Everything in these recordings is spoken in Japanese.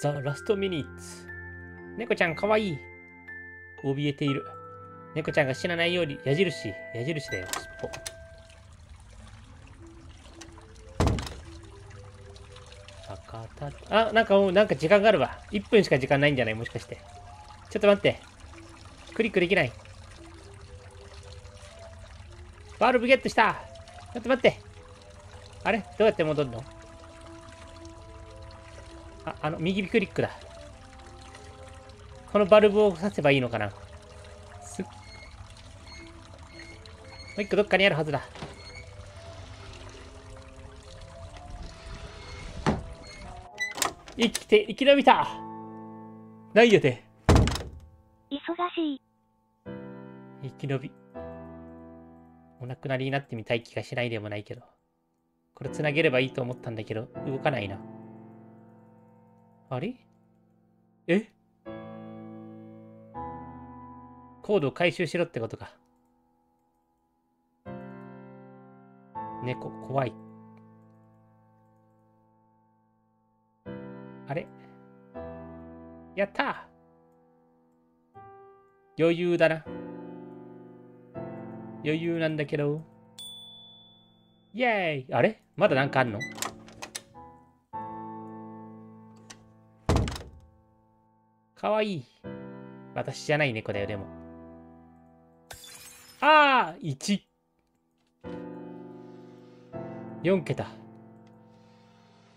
ザ・ラストミニッツ。猫ちゃんかわいい。怯えている。猫ちゃんが死なないように矢印、矢印だよ、尻尾。赤たあ、なんかもう、なんか時間があるわ。1分しか時間ないんじゃない？もしかして。ちょっと待って。クリックできない。バルブゲットしたちょっと待って。あれ？どうやって戻るの？あ、あの、右クリックだ。このバルブを刺せばいいのかなすっ。もう一個どっかにあるはずだ。生きて、生き延びたなんやて。忙しい。生き延び。お亡くなりになってみたい気がしないでもないけど。これ繋げればいいと思ったんだけど、動かないな。あれ？え？コードを回収しろってことか。猫、怖い。あれ？やった余裕だな。余裕なんだけど。イェーイあれ？まだなんかあんの？かわいい。私じゃない猫だよ、でも。ああ !1。4桁。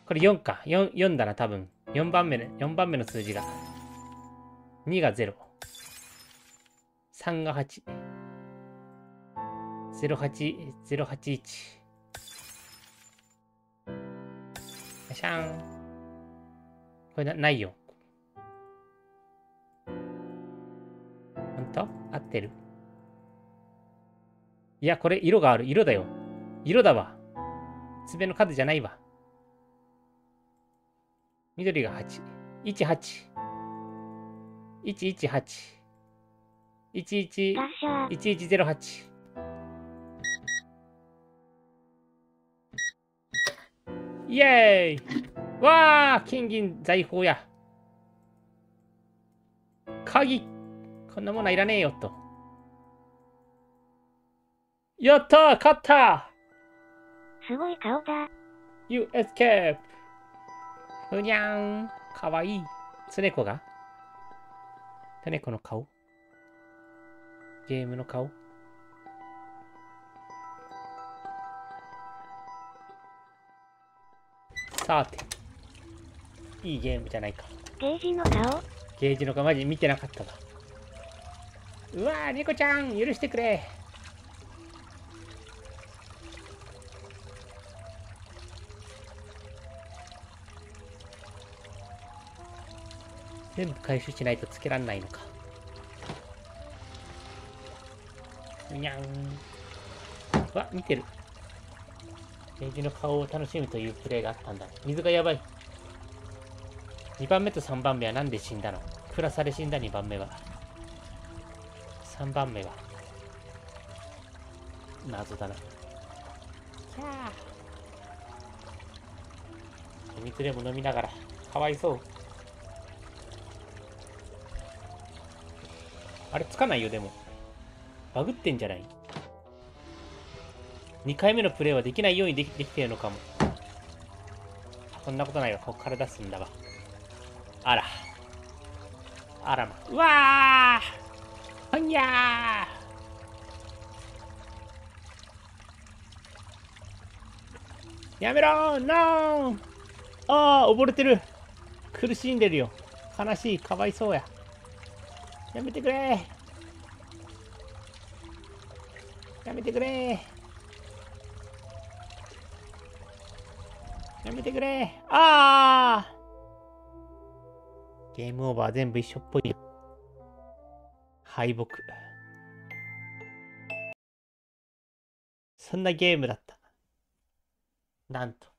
これ4か。4、4だな、多分。4番目の、4番目の数字が。2が0。3が8。08、081。シャン。これなないよ。ほんと合ってる？いや、これ色がある。色だよ。色だわ。爪の数じゃないわ。緑が8。18。118。11。1108。イエーイわあ金銀財宝や。鍵こんなものはいらねえよと。やったー勝ったすごい顔だ。You escape! ふにゃーんかわいい。つねこが？つねこの顔ゲームの顔さて。いいゲームじゃないか。ゲージの顔。ゲージの顔マジ見てなかったわ。うわー、猫ちゃん許してくれ全部回収しないとつけらんないのか。にゃん。わ、見てる。ゲージの顔を楽しむというプレイがあったんだ。水がやばい。2番目と3番目はなんで死んだの？暗さで死んだ2番目は。3番目は。謎だな。キャー。お水でも飲みながら、かわいそう。あれつかないよ、でも。バグってんじゃない ?2 回目のプレイはできないようにできできてるのかも。そんなことないわ。ここから出すんだわ。あら。あらま。うわーほんやーやめろーノーああ、溺れてる。苦しんでるよ。悲しい。かわいそうや。やめてくれやめてくれやめてくれああゲームオーバー全部一緒っぽいよ。敗北。そんなゲームだった。なんと。